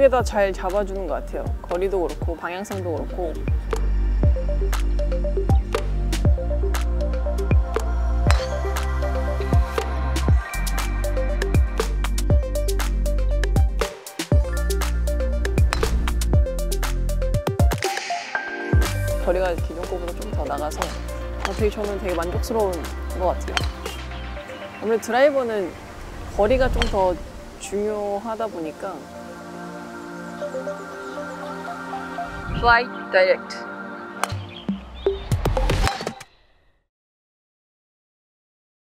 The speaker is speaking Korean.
게 다 잘 잡아주는 것 같아요. 거리도 그렇고 방향성도 그렇고. 거리가 기존 거보다 좀 더 나가서 어, 되게 저는 되게 만족스러운 것 같아요. 아무래도 드라이버는 거리가 좀 더 중요하다 보니까 Fly direct.